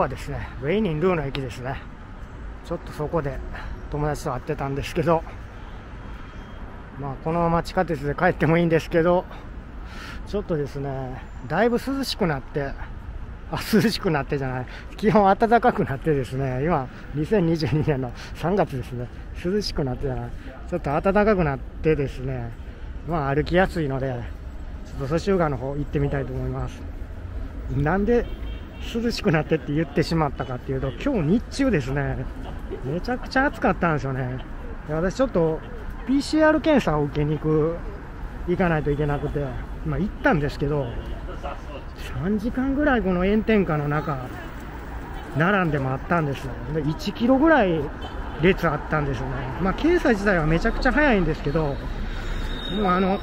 はですねウェイニンルーの駅ですね。ちょっとそこで友達と会ってたんですけどまあこのまま地下鉄で帰ってもいいんですけどちょっとですねだいぶ涼しくなってあ涼しくなってじゃない。基本暖かくなってですね今2022年の3月ですね。涼しくなってじゃない。ちょっと暖かくなってですねまあ歩きやすいのでちょっと蘇州川の方行ってみたいと思います。なんで涼しくなってって言ってしまったかっていうと今日日中ですね。めちゃくちゃ暑かったんですよね。で私ちょっと PCR 検査を受けに行く行かないといけなくて、まあ、行ったんですけど3時間ぐらいこの炎天下の中並んでもあったんですよ。で1キロぐらい列あったんですよね。まあ検査自体はめちゃくちゃ早いんですけどもうあの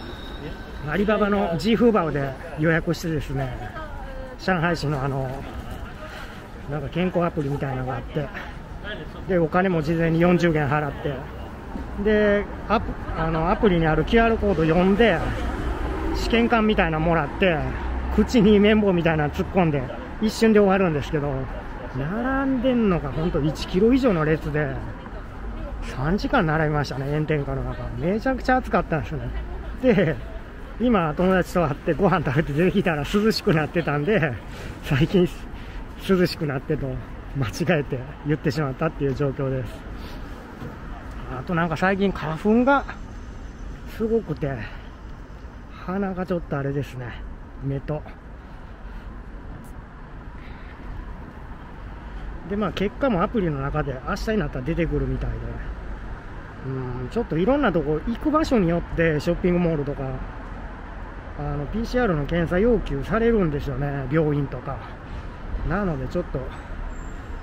アリババの G フーバーで予約してですね上海市のあのなんか健康アプリみたいなのがあってでお金も事前に40元払ってでアプあのアプリにある QR コード読んで試験管みたいなのもらって口に綿棒みたいなの突っ込んで一瞬で終わるんですけど並んでんのが本当1キロ以上の列で3時間並びましたね炎天下の中。めちゃくちゃ暑かったんですよね。で今友達と会ってご飯食べて出てきたら涼しくなってたんで最近涼しくなってと間違えて言ってしまったっていう状況です。あとなんか最近花粉がすごくて鼻がちょっとあれですね。目と。でまあ結果もアプリの中で明日になったら出てくるみたいで。うんちょっといろんなとこ行く場所によってショッピングモールとかあの PCR の検査要求されるんですよね。病院とか。なのでちょっと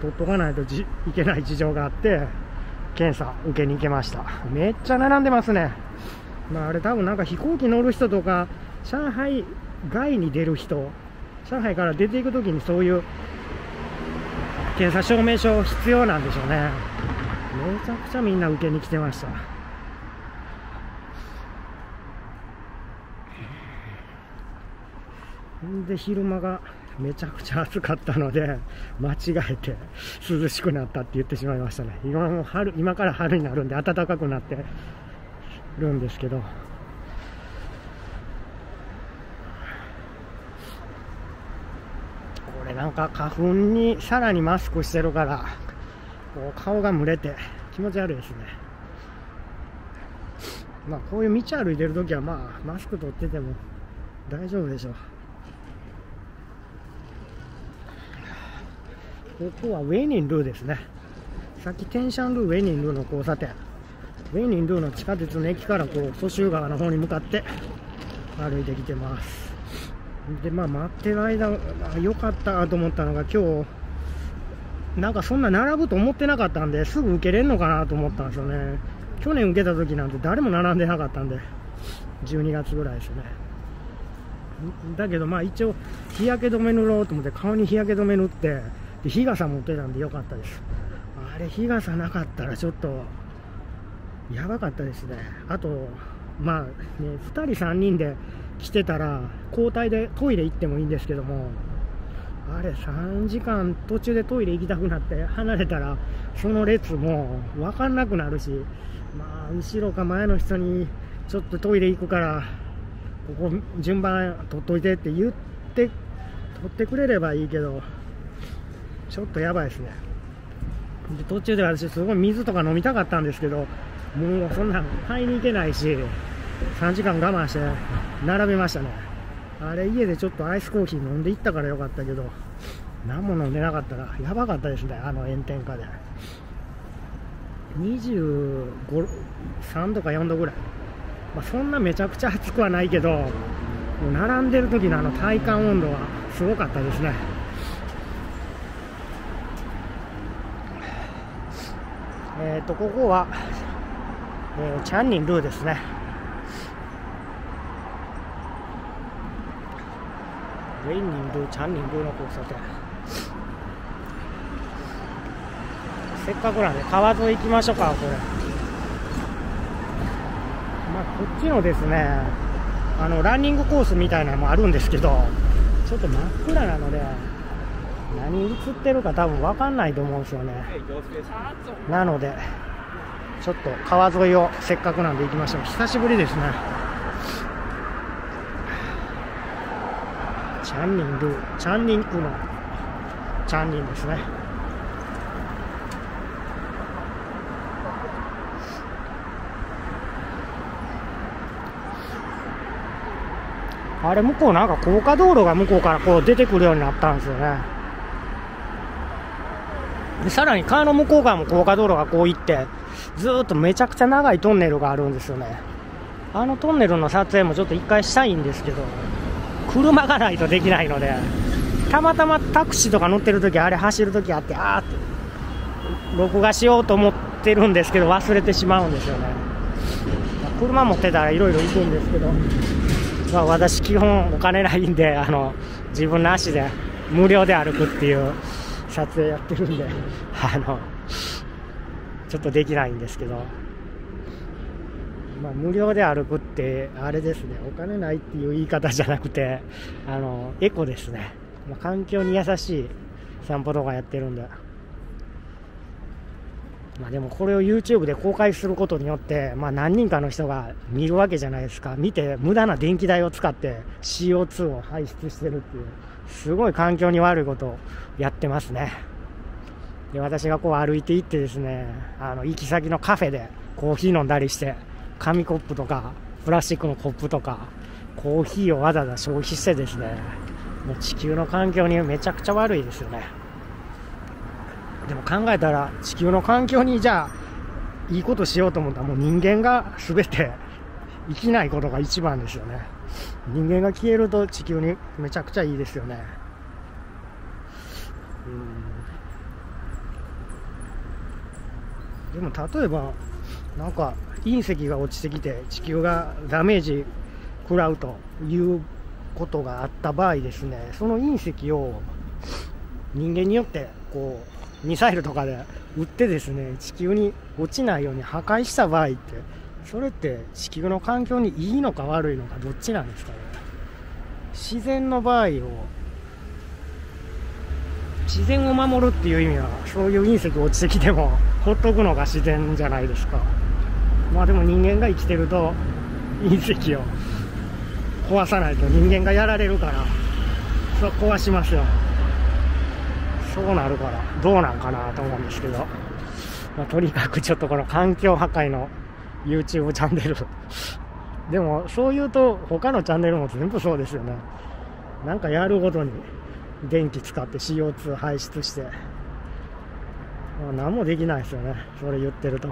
取っとかないとじいけない事情があって検査受けに行けました。めっちゃ並んでますね。まああれ多分なんか飛行機乗る人とか上海外に出る人上海から出ていくときにそういう検査証明書必要なんでしょうね。めちゃくちゃみんな受けに来てました。で昼間がめちゃくちゃ暑かったので 間違えて涼しくなったって言ってしまいましたね。今も春今から春になるんで暖かくなってるんですけど。これなんか花粉にさらにマスクしてるからこう顔が蒸れて気持ち悪いですね。まあこういう道歩いてるときはまあマスク取ってても大丈夫でしょう。ここはウェイニンルーですね。さっきテンシャンルーウェイニンルーの交差点。ウェイニンルーの地下鉄の駅からこう蘇州川の方に向かって歩いてきてます。でまあ待ってる間良かったと思ったのが今日なんかそんな並ぶと思ってなかったんですぐ受けれるのかなと思ったんですよね。去年受けた時なんて誰も並んでなかったんで12月ぐらいですね。だけどまあ一応日焼け止め塗ろうと思って顔に日焼け止め塗ってで日傘持ってたんでよかったです。あれ日傘なかったらちょっとやばかったですね。あとまあね2人3人で来てたら交代でトイレ行ってもいいんですけどもあれ3時間途中でトイレ行きたくなって離れたらその列も分かんなくなるしまあ後ろか前の人にちょっとトイレ行くからここ順番取っといてって言って取ってくれればいいけどちょっとやばいですね。で途中で私すごい水とか飲みたかったんですけどもうそんな買いに行けないし3時間我慢して並べましたね。あれ家でちょっとアイスコーヒー飲んでいったからよかったけど何も飲んでなかったらやばかったですねあの炎天下で。25、3度か4度ぐらい、まあ、そんなめちゃくちゃ暑くはないけど並んでる時のあの体感温度はすごかったですね。えっ、ー、とここは、えー、チャンニンルーですね。ウェイニンルーチャンニンルーの交差点。せっかくなんで川沿い行きましょうかこれ。まあこっちのですねあのランニングコースみたいなのもあるんですけどちょっと真っ暗なので何映ってるか多分分かんないと思うんですよね。なのでちょっと川沿いをせっかくなんで行きましょう。久しぶりですね。チャンニンルチャンニンクのチャンニンですね。あれ向こうなんか高架道路が向こうからこう出てくるようになったんですよね。でさらに川の向こう側も高架道路がこう行ってずっとめちゃくちゃ長いトンネルがあるんですよね。あのトンネルの撮影もちょっと一回したいんですけど車がないとできないのでたまたまタクシーとか乗ってる時あれ走る時あってあーって録画しようと思ってるんですけど忘れてしまうんですよね。車持ってたらいろいろ行くんですけどまあ、私、基本お金ないんであの自分の足で無料で歩くっていう。撮影やってるんで あのちょっとできないんですけど、まあ、無料で歩くってあれですねお金ないっていう言い方じゃなくてあのエコですね、まあ、環境に優しい散歩とかやってるんで。まあでもこれを YouTube で公開することによって、まあ、何人かの人が見るわけじゃないですか。見て無駄な電気代を使って CO2 を排出してるっていう。すごい環境に悪いことをやってますね。で私がこう歩いていってですねあの行き先のカフェでコーヒー飲んだりして紙コップとかプラスチックのコップとかコーヒーをわざわざ消費してですねもう地球の環境にめちゃくちゃ悪いですよね。でも考えたら地球の環境にじゃあいいことしようと思ったらもう人間が全て生きないことが一番ですよね。人間が消えると地球にめちゃくちゃいいですよね。でも例えばなんか隕石が落ちてきて地球がダメージ食らうということがあった場合ですねその隕石を人間によってこうミサイルとかで撃ってですね地球に落ちないように破壊した場合ってそれって地球の環境にいいのか悪いのかどっちなんですかね。自然の場合を自然を守るっていう意味はそういう隕石落ちてきてもほっとくのが自然じゃないですか。まあでも人間が生きてると隕石を壊さないと人間がやられるからそれ壊しますよ。そうなるから、どうなんかなと思うんですけど、まあ、とにかくちょっとこの環境破壊の YouTube チャンネル でも、そう言うと、他のチャンネルも全部そうですよね。なんかやるごとに電気使って CO2 排出して、まあ、何もできないですよね。それ言ってると。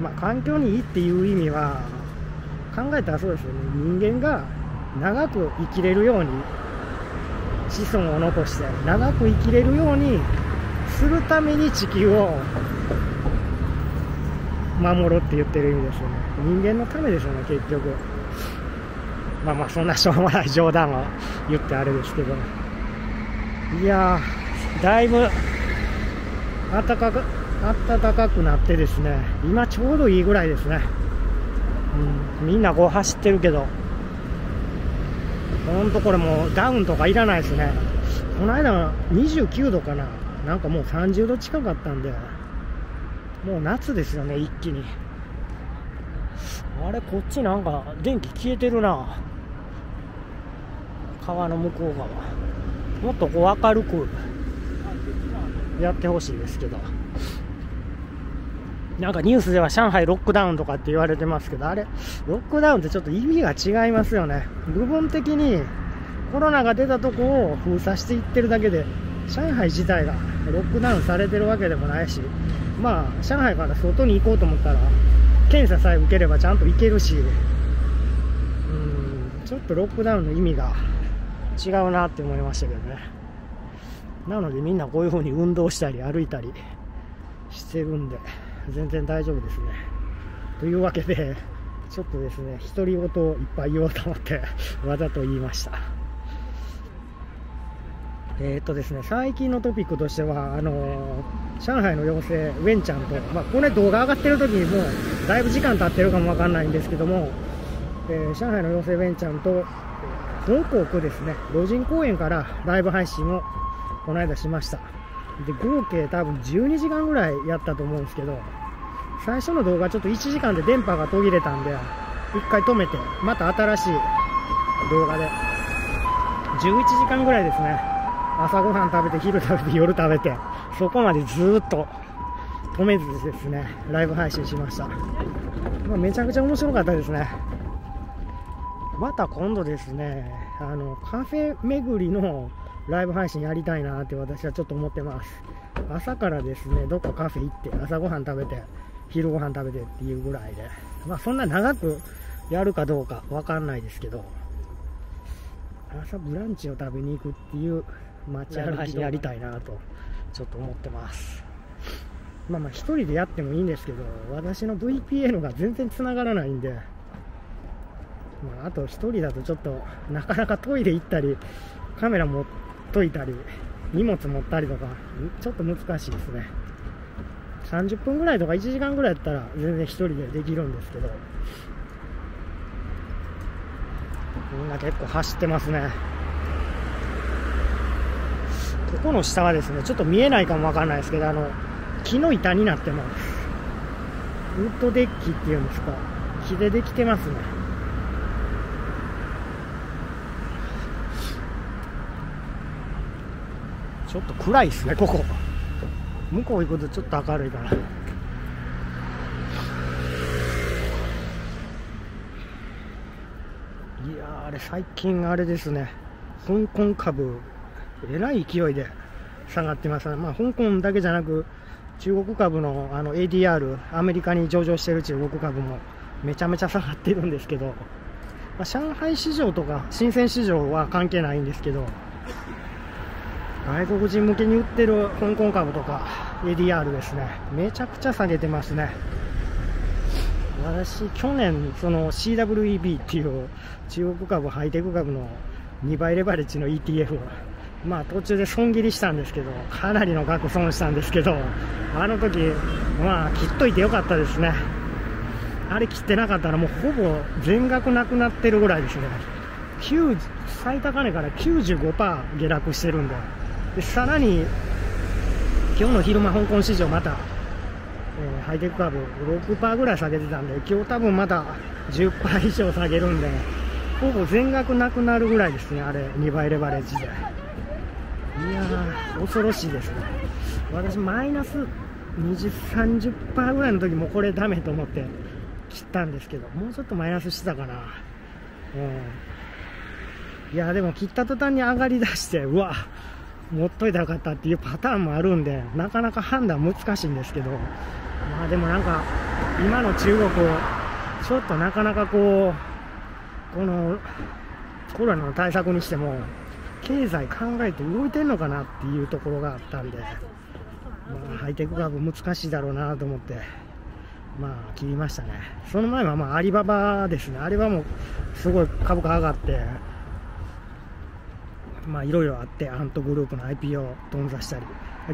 まあ、環境にいいっていう意味は、考えたらそうですよね。人間が長く生きれるように子孫を残して長く生きれるようにするために地球を守ろうって言ってる意味ですよね。人間のためですよね結局。まあまあそんなしょうもない冗談を言ってあれですけど。いやだいぶ暖かく暖かくなってですね。今ちょうどいいぐらいですね、うん、みんなこう走ってるけど。ほんとこれもうダウンとかいらないですね。この間29度かな。なんかもう30度近かったんで、もう夏ですよね、一気に。あれ、こっちなんか電気消えてるな。川の向こう側。もっとこう明るくやってほしいですけど。なんかニュースでは上海ロックダウンとかって言われてますけど、あれ、ロックダウンってちょっと意味が違いますよね。部分的にコロナが出たとこを封鎖していってるだけで、上海自体がロックダウンされてるわけでもないし、まあ、上海から外に行こうと思ったら、検査さえ受ければちゃんと行けるし、うん、ちょっとロックダウンの意味が違うなって思いましたけどね。なのでみんなこういう風に運動したり歩いたりしてるんで、全然大丈夫ですね。というわけで、ちょっとですね、独り言をいっぱい言おうと思ってわざと言いました。えー、っとですね、最近のトピックとしては、あのー、上海の妖精、ウェンちゃんと、まあ、これ動画上がってる時にもう、だいぶ時間経ってるかもわかんないんですけども、えー、上海の妖精ウェンちゃんと、本校区ですね、老人公園からライブ配信をこの間しました。で、合計多分12時間ぐらいやったと思うんですけど、最初の動画ちょっと1時間で電波が途切れたんで、一回止めて、また新しい動画で、11時間ぐらいですね、朝ごはん食べて、昼食べて、夜食べて、そこまでずっと止めずですね、ライブ配信しました。まあ、めちゃくちゃ面白かったですね。また今度ですね、あの、カフェ巡りのライブ配信やりたいなって私はちょっと思ってます。朝からですね、どっかカフェ行って、朝ごはん食べて、昼ご飯食べてっていうぐらいで、まあそんな長くやるかどうかわかんないですけど、朝ブランチを食べに行くっていう街歩きやりたいなと、ちょっと思ってます。まあまあ一人でやってもいいんですけど、私の VPN が全然繋がらないんで、まあ、あと一人だとちょっとなかなかトイレ行ったり、カメラ持っといたり、荷物持ったりとか、ちょっと難しいですね。30分ぐらいとか1時間ぐらいやったら全然1人でできるんですけどみんな結構走ってますねここの下はですねちょっと見えないかもわかんないですけどあの木の板になってます。ウッドデッキっていうんですか。木でできてますね。ちょっと暗いですねここ。向こう行くとちょっと明るいからいやあれ最近あれですね。香港株。えらい勢いで下がってます、まあ、香港だけじゃなく中国株のあの ADR アメリカに上場している中国株もめちゃめちゃ下がってるんですけど、まあ、上海市場とか深セン市場は関係ないんですけど外国人向けに売ってる香港株とか ADR ですね。めちゃくちゃ下げてますね。私去年その CWEB っていう中国株ハイテク株の2倍レバレッジの ETF まあ途中で損切りしたんですけどかなりの額損したんですけどあの時まあ切っといてよかったですね。あれ切ってなかったらもうほぼ全額なくなってるぐらいですね。最高値から95%下落してるんで。でさらに今日の昼間香港市場また、えー、ハイテク株6%ぐらい下げてたんで今日多分また10%以上下げるんでほぼ全額なくなるぐらいですねあれ2倍レバレッジで。いやー恐ろしいですね。私マイナス2030%ぐらいの時もこれダメと思って切ったんですけどもうちょっとマイナスしてたかな。うん。いやでも切った途端に上がりだしてうわ持っといたらよかったっていうパターンもあるんで、なかなか判断難しいんですけど、まあでもなんか、今の中国を、ちょっとなかなかこう、このコロナの対策にしても、経済考えて動いてんのかなっていうところがあったんで、まあ、ハイテク株難しいだろうなと思って、まあ切りましたね。その前はまあアリババですね。アリババもすごい株価上がって、まあいろいろあって、アントグループの IP を頓挫したり、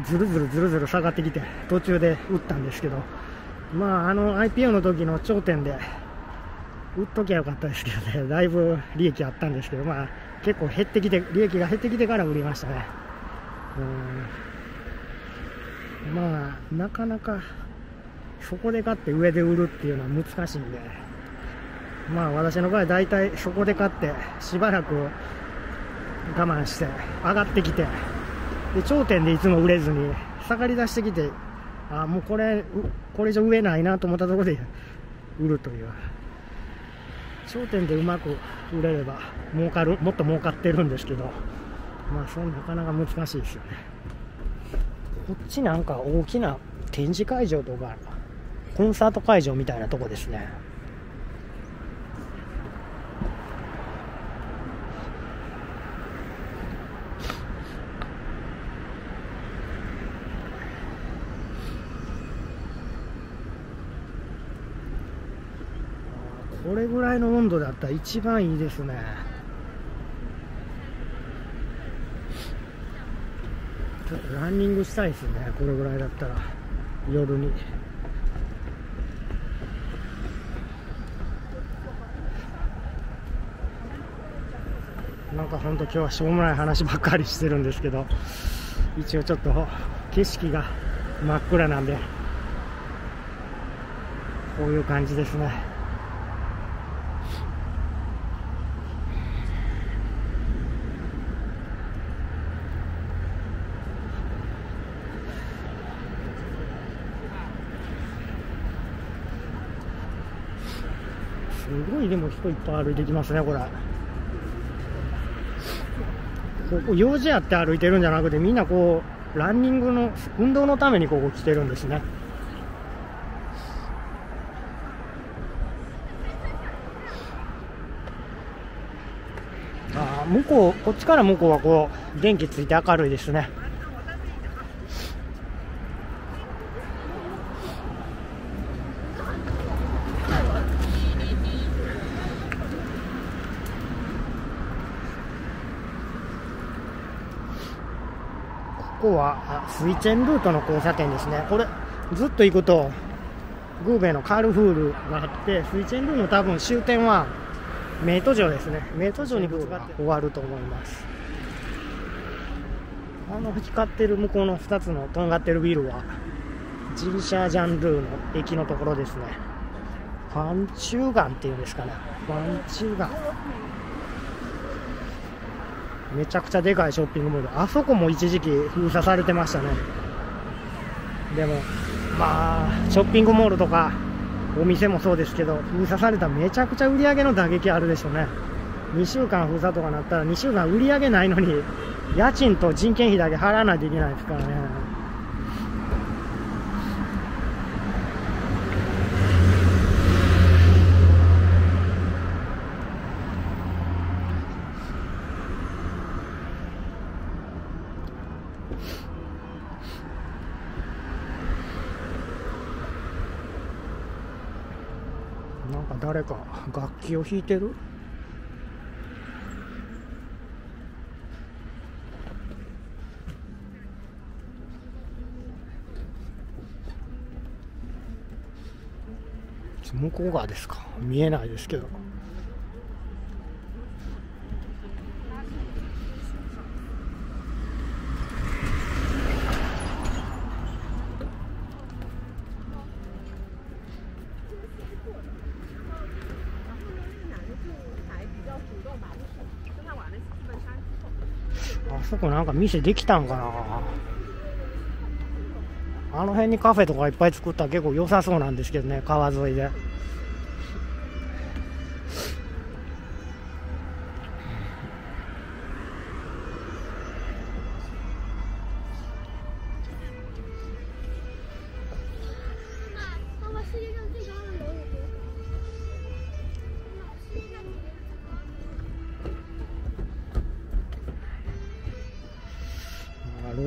ずるずるずるずる下がってきて、途中で打ったんですけど、まああの IPO の時の頂点で、売っときゃよかったですけどね、だいぶ利益あったんですけど、まあ結構減ってきて、利益が減ってきてから売りましたね。うん。まあ、なかなか、そこで買って上で売るっていうのは難しいんで、まあ私の場合大体そこで買ってしばらく我慢して上がってきてで頂点でいつも売れずに下がり出してきてあもうこれこれ以上上ないなと思ったところで売るという。頂点でうまく売れれば儲かるもっと儲かってるんですけどまあそれなかなか難しいですよね。こっちなんか大きな展示会場とかコンサート会場みたいなとこですね。これぐらいの温度だったら一番いいですね。ちょっとランニングしたいですね。これぐらいだったら。夜に。なんか本当今日はしょうもない話ばっかりしてるんですけど。一応ちょっと景色が真っ暗なんで。こういう感じですね。でも人いっぱい歩いてきますねこれ。ここ用事あって歩いてるんじゃなくてみんなこうランニングの運動のためにここ来てるんですね。あ向こうこっちから向こうはこう電気ついて明るいですね。ここはスイチェンルートの交差点ですね。これずっと行くとグーベのカールフールがあってスイチェンルートの多分終点はメイト城ですね。メイト城にぶつかって終わると思います。あの光ってる向こうの2つのとんがってるビルはジンシャージャンルーの駅のところですね。ファンチューガンっていうんですかね。ファンチューガン。めちゃくちゃでかいショッピングモール。あそこも一時期封鎖されてましたね。でもまあショッピングモールとかお店もそうですけど封鎖されたらめちゃくちゃ売り上げの打撃あるでしょうね。2週間封鎖とかなったら2週間売り上げないのに家賃と人件費だけ払わないといけないですからね。なんか誰か楽器を弾いてる？向こう側ですか。見えないですけどあそこなんか店できたんかな。あの辺にカフェとかいっぱい作ったら結構良さそうなんですけどね川沿いで。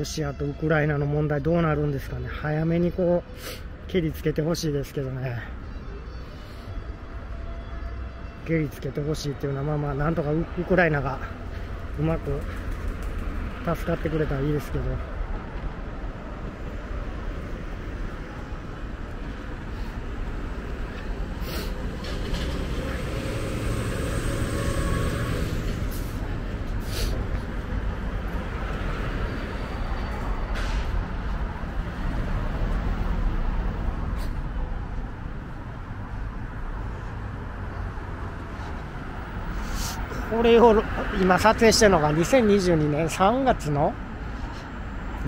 ロシアとウクライナの問題どうなるんですかね。早めにこう蹴りつけてほしいですけどね。蹴りつけてほしいっていうのはまあまあなんとかウクライナがうまく助かってくれたらいいですけど。これを今撮影してるのが2022年3月の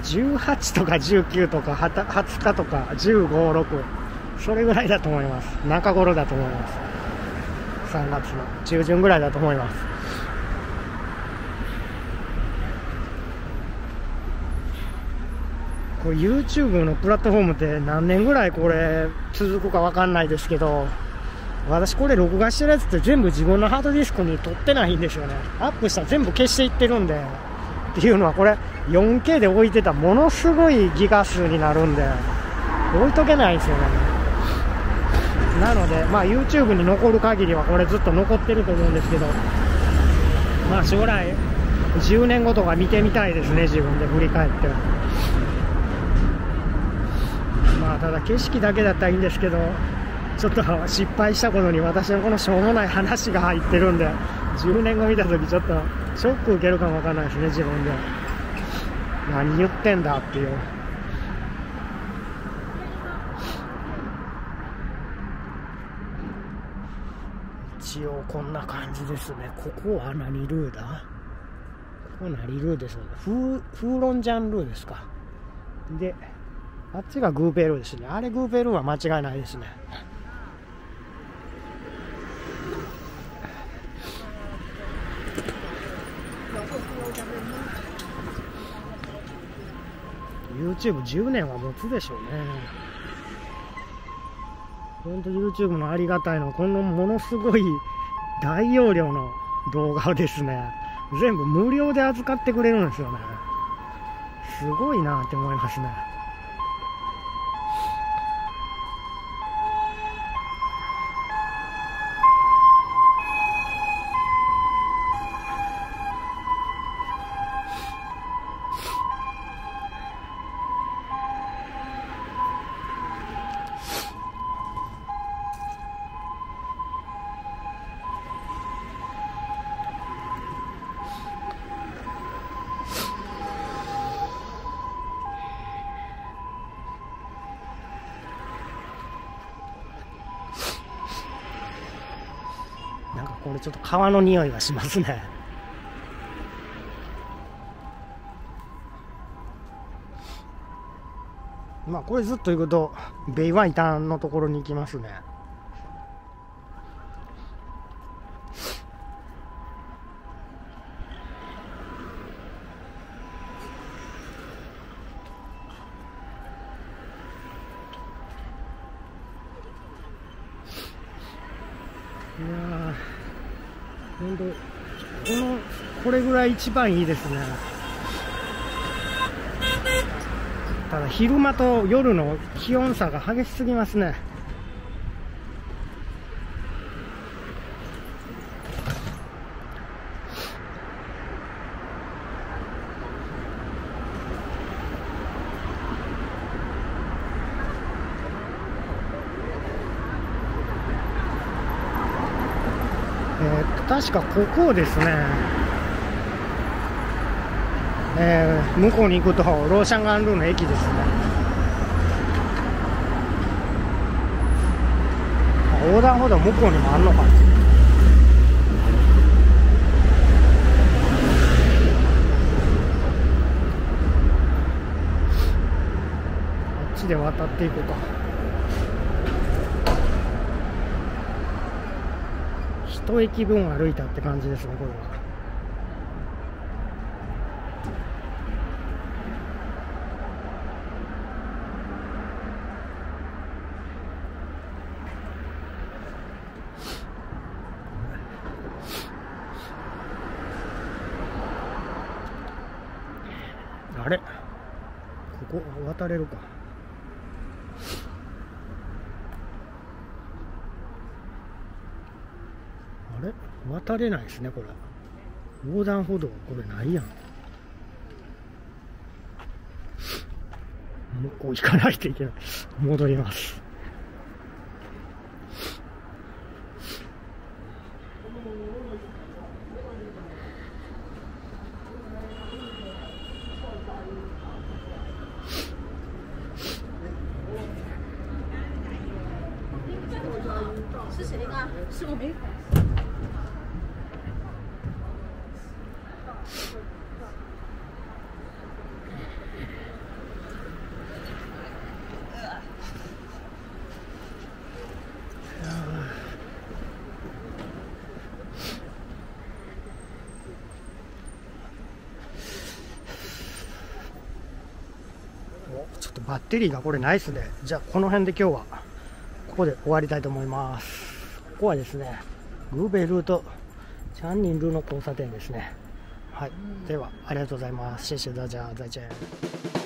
18とか19とか20日とか15、6それぐらいだと思います。中頃だと思います。3月の中旬ぐらいだと思います。これ YouTube のプラットフォームって何年ぐらいこれ続くかわかんないですけど私これ録画してるやつって全部自分のハードディスクに取ってないんですよね。アップしたら全部消していってるんで。っていうのはこれ 4K で置いてたものすごいギガ数になるんで。置いとけないんですよね。なのでまあ YouTube に残る限りはこれずっと残ってると思うんですけど。まあ将来10年後とか見てみたいですね自分で振り返って。まあただ景色だけだったらいいんですけど。ちょっと失敗したことに私のこのしょうもない話が入ってるんで10年後見た時ちょっとショック受けるかもわかんないですね自分で。何言ってんだっていう。一応こんな感じですね。ここは何ルーだ？ここ何ルーですフーフーロンジャンルーですか。であっちがグーペルーですね。あれグーペルーは間違いないですね。YouTube10 年は持つでしょうね。本当 YouTube のありがたいのは、このものすごい大容量の動画をですね、全部無料で預かってくれるんですよね。すごいなって思いますね。これちょっと川の匂いがしますね。まあこれずっと行くとベイワイタンのところに行きますね。一番いいですね。ただ、昼間と夜の気温差が激しすぎますね。えー確かここですね、えー向こうに行くとローシャンガンルーの駅ですね。横断歩道向こうにもあんのかあっちで渡っていこうか。一駅分歩いたって感じですねこれはあれこかれるか。あれ？渡れないですねこれ。横断歩道これないやん。向こう行かないといけない。戻ります。谁啊？是我没。ちょっとバッテリーがこれないっすねじゃあこの辺で今日はここで終わりたいと思いますここはですねグーベルーとチャンニンルーの交差点ですね。はい。ではありがとうございます。谢谢大家再见